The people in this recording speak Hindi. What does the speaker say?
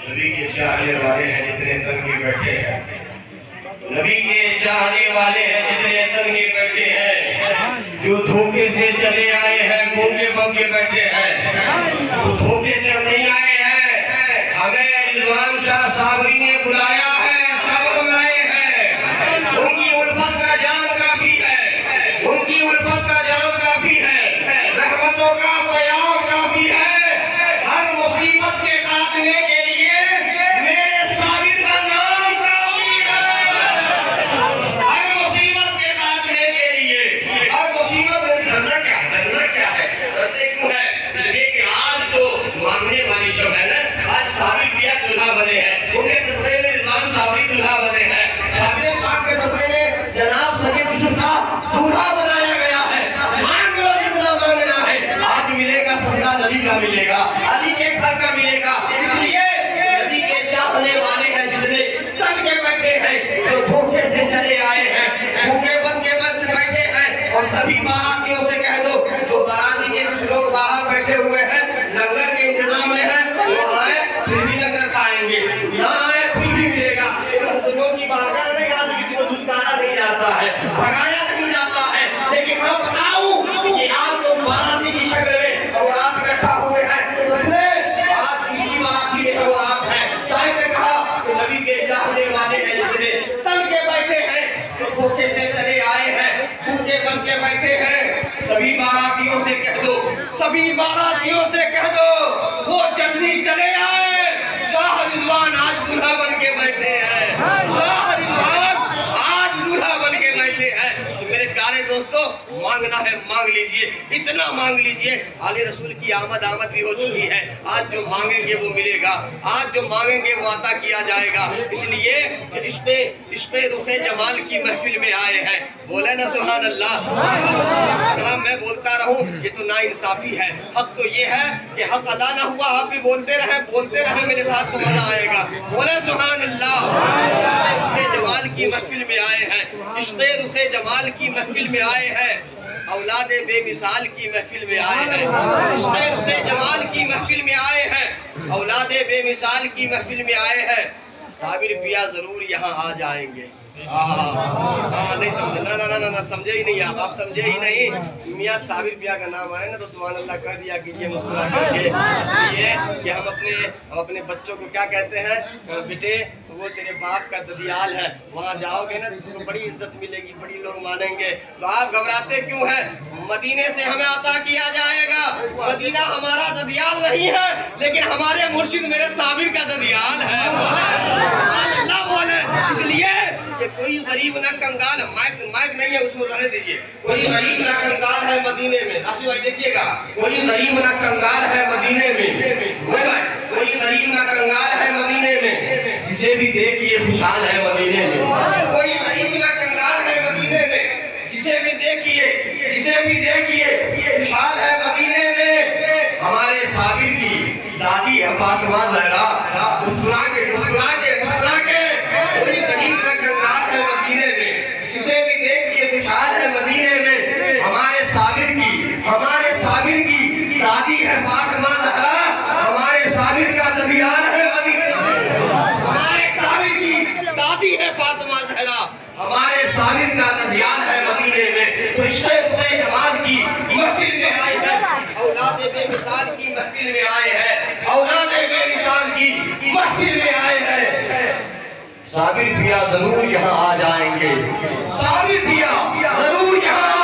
नबी के चाहने वाले हैं जितने तन के बैठे हैं नबी के चाहने वाले हैं जितने तन के बैठे हैं जो धोखे से चले आए हैं गूँगे बंगे बैठे हैं धोखे से हम नहीं रिजवान शाह साबरी ने बुलाया है हम आए हैं। उनकी उल्फत का जाम काफ़ी है। उनकी उल्फत का जाम काफ़ी है। रहमतों का बयान सभी बारातियों से कह दो, जो बाराती के कुछ लोग बाहर बैठे हुए हैं, लंगर के इंतज़ाम में है, वो आए, फिर भी लंगर खाएँगे। ना आए फिर भी मिलेगा। लेकिन की बारगाह किसी को छुटकारा नहीं जाता है। भगाया बन के बैठे हैं। सभी बारातियों से कह दो सभी बारातियों से कह दो वो जल्दी चले आए शाह रिजवान आज दूल्हा बन के बैठे हैं शाह रिजवान आज दूल्हा बन के बैठे हैं तो मेरे प्यारे दोस्तों, मांगना है, मांग लीजिए। इतना मांग लीजिए आले रसूल की आमद आमद भी हो चुकी है। आज जो मांगेंगे वो मिलेगा। आज जो मांगेंगे वो अता किया जाएगा। इसलिए इस पे रुखे जमाल की महफिल में आए हैं। बोले ना सुहान अल्लाह हाँ मैं बोलता रहूँ, ये तो ना इंसाफी है। हक तो ये है कि हक अदा ना हुआ, आप भी बोलते रहे बोलते रहे, मेरे साथ तो मज़ा आएगा। बोले सुहान अल्लाह जमाल की महफिल इश्क रुख जमाल की महफिल में आए हैं, औलाद बेमिसाल की महफिल में आए हैं। इश्क रुख जमाल की महफिल में आए हैं, औलाद बेमिसाल की महफिल में आए हैं। साबिर पिया ज़रूर यहाँ आ जाएँगे। नहीं समझे। ना ना ना ना ना, समझे ही नहीं आप। आप समझे ही नहीं। मियाँ साबिर पिया का नाम आए ना तो सुबह अल्लाह कर दिया कीजिए मुस्कुरा करके इसलिए कि हम अपने हम अपने बच्चों को क्या कहते हैं? बेटे, वो तेरे बाप का ददियाल है। वहाँ जाओगे ना तो तुमको बड़ी इज़्ज़त मिलेगी, बड़ी लोग मानेंगे। तो आप घबराते क्यों है? मदीने से हमें अता किया जाएगा। मदीना हमारा ददियाल नहीं है, लेकिन हमारे मुर्शिद मेरे साबिर का ददियाल है बोले सुभान अल्लाह बोले इसलिए कि कोई गरीब न कंगाल, माइक माइक नहीं है, उसको रहने दीजिए। कोई गरीब ना कंगाल है मदीने में। आप भाई देखिएगा, कोई गरीब न कंगाल है मदीने में। कोई गरीब न कंगाल है मदीने में। जिसे भी देखिए, खुशहाल है मदीने में। कोई गरीब न कंगाल है मदीने में। जिसे भी देखिए, जिसे भी देखिए, खुशहाल है मदीने में। हमारे साबिर की दादी है फातिमा जहरा मुस्कुरा के मुस्कुरा के कोई गरीब न कंगाल है मदीने में जिसे भी देखिए खुशहाल है मदीने में हमारे साबिर की हमारे साबिर की दादी है फातिमा जहरा हमारे साबिर का दबियान है हमारे साबिर की दादी है फातिमा जहरा। हमारे साबिर का दबियान है मदीने में। तो इश्क़ जमाल की महफिल में आए हैं। औलाद बेमिसाल की महफिल में आए हैं। औलाद बेमिसाल की महफिल में आए हैं। साबिर पिया ज़रूर यहाँ आ जाएँगे। साबिर पिया ज़रूर यहाँ